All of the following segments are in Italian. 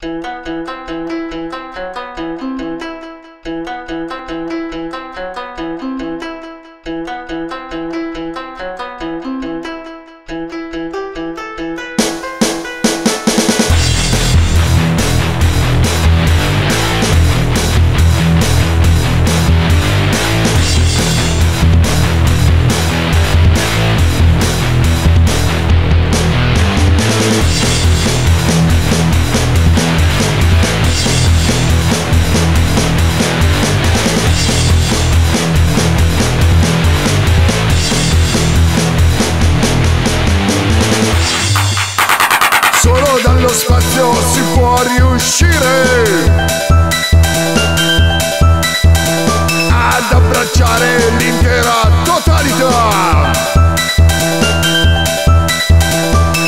Solo spazio si può riuscire ad abbracciare l'intera totalità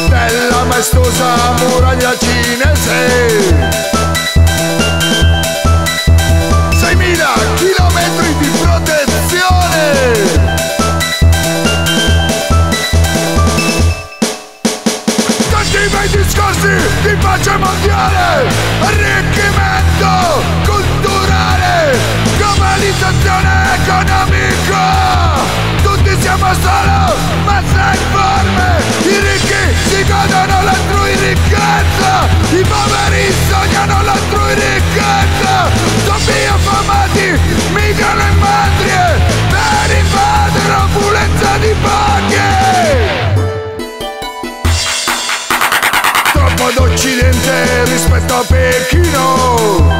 della maestosa muraglia cinese. Discorsi di pace mondiale, arricchimento culturale, globalizzazione economica. Tutti siamo solo massa informe, i ricchi si godono l'altrui ricchezza, i poveri sognano l'altrui rispetto a Pechino.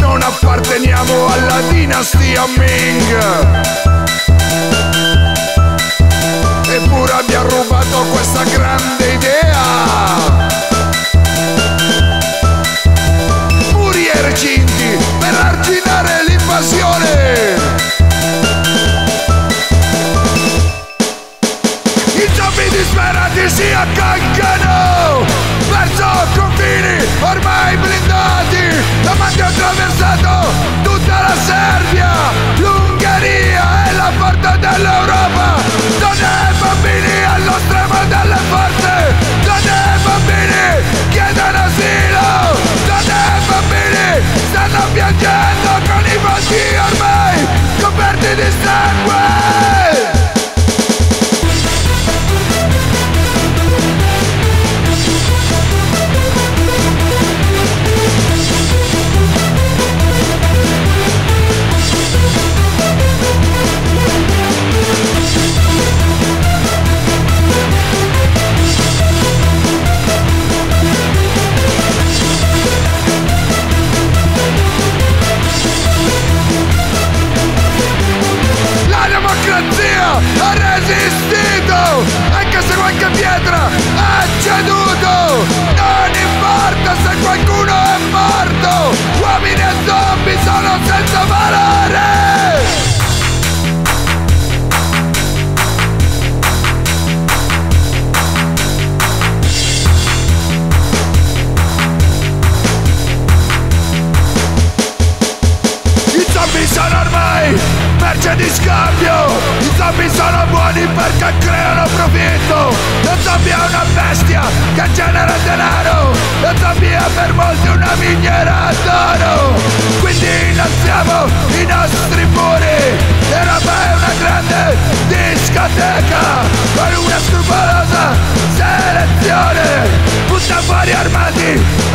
Non apparteniamo alla dinastia Ming. Eppure abbiamo rubato questa grande idea. Muri e recinti per arginare l'invasione. I zombie disperati si accancano Verso confini ormai blindati Davanti attraversato democrazia ha resistito, anche se qualche pietra ha ceduto. Non importa se merce di scambio. I zombie sono buoni perché creano profitto. Lo zombie è una bestia che genera denaro. Lo zombie è per molti una miniera d'oro. Quindi innalziamo i nostri muri. L'Europa è una grande discoteca Con una scrupolosa selezione. Butta fuori armati